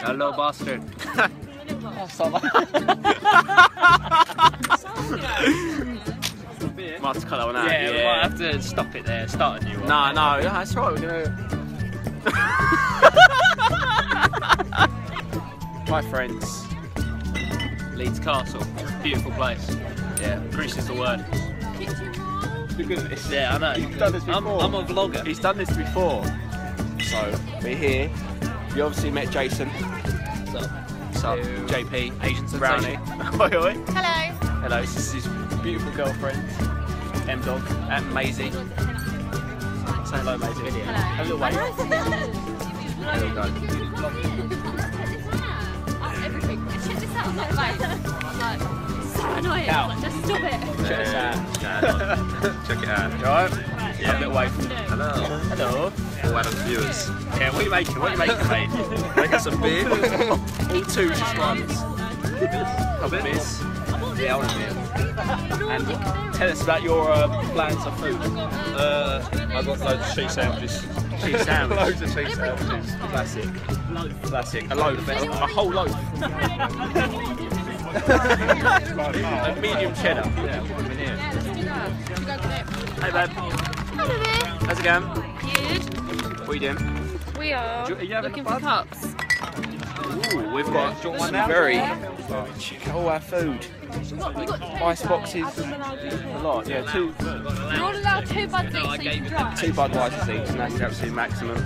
A little bastard. To cut that one out. Yeah, we might have to stop it there. Start a new one. No, no, yeah, that's right. We're gonna. My friends. Leeds Castle. Beautiful place. Yeah. Grease is the word. Look at this. Yeah, I know. You've done this I'm, before. I'm a vlogger. He's done this before. So we're here. You obviously met Jason. what's So, So Hello. JP, Asian Brownie. sensation. Oi, oi. Hello. Hello, this is his beautiful girlfriend, M Dog, and Maisie. Say hello, Maisie. Hello. Have a little wave. There we go. Everything. Check this out. Not like, so annoying. Out. Just stop it. Check this out. Check it out. You alright? Have a little wave. Hello. Hello. All Adam's viewers. Yeah, what are you making? What are you making, mate? Making some beer. All two subscribers. Couple of beers. Yeah, I want a beer. And tell us about your uh, plans of food. Uh, I've got loads of cheese sandwiches. Cheese sandwich. loads of cheese sandwiches. Classic. Classic. A loaf. A, a whole loaf. a medium cheddar. Yeah, put them in here. Hey, babe. Hello. How's it going? Good. What are you doing? We are Do you- are you looking for cups. Ooh, we've got Do you want one some very. Check out all our food. What, Ice boxes. A lot. Yeah, two You're all allowed two buds each so you can drive. two Budweisers each, and that's the absolute maximum.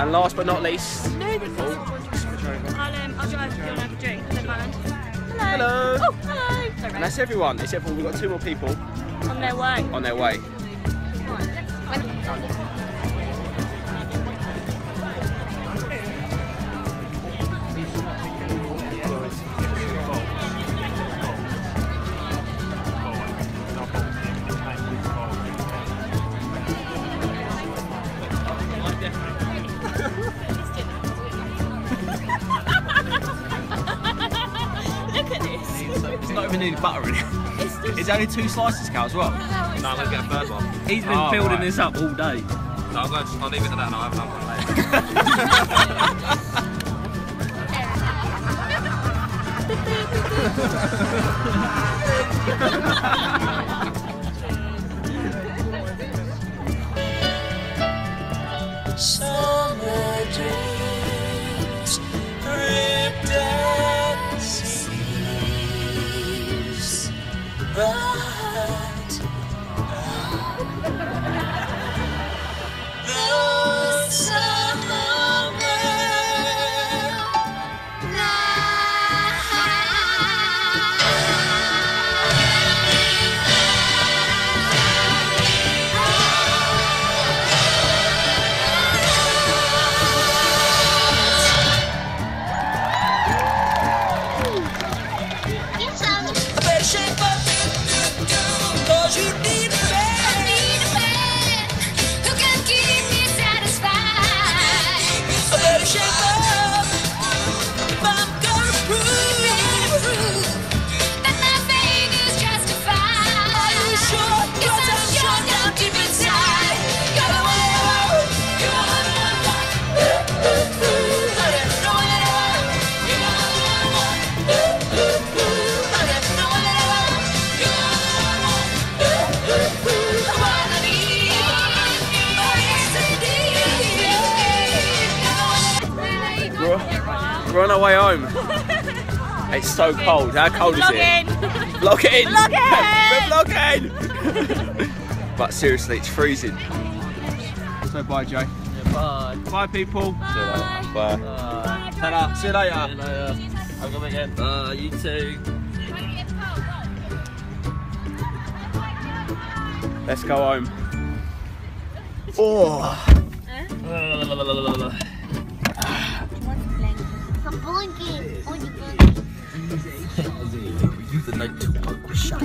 And last but not least, No, this is I'll, um, I'll drive if you want to have a drink. I don't mind. Hello. hello. Oh, hello. Sorry, And that's everyone. It's everyone. We've got two more people On their way. on their way. 快点，It's not even needed butter in it. It's only two slices, Cal, as well. No, I'm going to get a third one. He's been Oh, building right. this up all day. No, I'm going to, I'll leave it at that and I'll have another one later. We're on our way home. It's so cold. How cold is it? Vlog it in. Vlog We're vlogging. but seriously, it's freezing. So bye, Joe. Bye. Bye, people. Bye. Ta-da. See you later. Have a good weekend. Uh, you too. Let's go home. Oh. The night Tupac was shot.